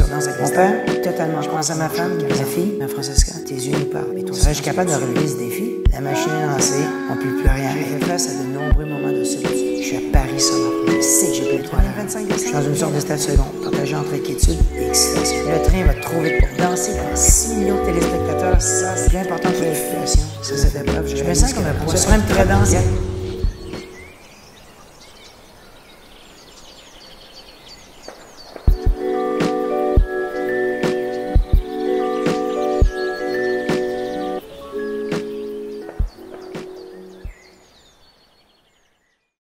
commence avec mon père, totalement. Je pense à ma femme, ma fille, ma Francesca. Tes yeux nous parlent. Mais toi, serais-je capable de relever ce défi? La machine est lancée, on ne peut plus rien. J'ai face à de nombreux moments de solitude. Je suis à Paris sur ma Je sais que j'ai plus le droit. 25 Je suis dans une sorte de stade second, partagé entre inquiétude et excitation. Le train va trop vite pour danser devant 6 millions de téléspectateurs. Ça, c'est bien important pour la. Ça, c'est de preuve. Je me sens comme un poisson. Je même très danser.